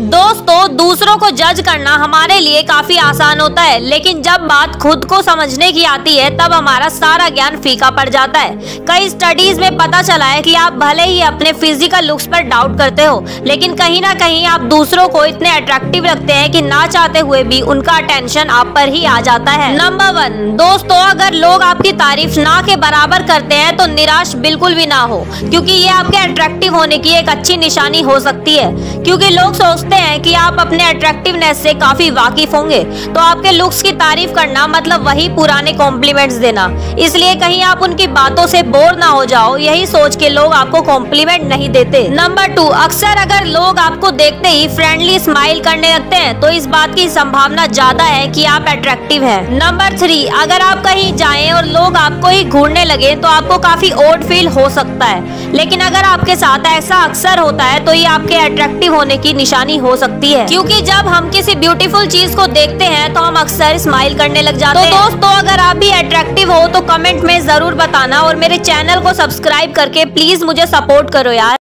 दोस्तों दूसरों को जज करना हमारे लिए काफ़ी आसान होता है, लेकिन जब बात खुद को समझने की आती है, तब हमारा सारा ज्ञान फीका पड़ जाता है। कई स्टडीज़ में पता चला है कि आप भले ही अपने फ़िज़िकल लुक्स पर डाउट करते हो, लेकिन कहीं ना कहीं आप दूसरों को इतने अट्रैक्टिव लगते हैं कि ना चाहते हुए भी उनका अटेंशन आप पर ही आ जाता है। नंबर वन दोस्तों, अगर लोग आपकी तारीफ़ ना के बराबर करते हैं तो निराश बिल्कुल भी ना हो, क्योंकि ये आपके अट्रैक्टिव होने की एक अच्छी निशानी हो सकती है। क्योंकि लोग सोचते हैं कि आप अपने अट्रैक्टिवनेस से काफ़ी वाकिफ होंगे। तो आपके लुक्स की तारीफ़ करना मतलब वही पुराने कॉम्प्लीमेंट्स देना। इसलिए कहीं आप उनकी बातों से बोर ना हो जाओ, यही सोच के लोग आपको कॉम्प्लीमेंट नहीं देते। नंबर टू अक्सर अगर लोग आपको देखते ही फ्रेंडली स्माइल करने लगते हैं तो इस बात की संभावना ज़्यादा है कि आप अट्रैक्टिव हैं। नंबर थ्री अगर आप कहीं जाएँ और लोग आपको ही घूरने लगे तो आपको काफ़ी ओड फील हो सकता है। लेकिन अगर आपके साथ ऐसा अक्सर होता है तो ये आपके अट्रैक्टिव होने की निशानी हो सकती है। क्योंकि जब हम किसी ब्यूटीफुल चीज़ को देखते हैं तो हम अक्सर स्माइल करने लग जाते तो हैं। दोस्तों अगर आप भी अट्रैक्टिव हो तो कमेंट में ज़रूर बताना और मेरे चैनल को सब्सक्राइब करके प्लीज़ मुझे सपोर्ट करो यार।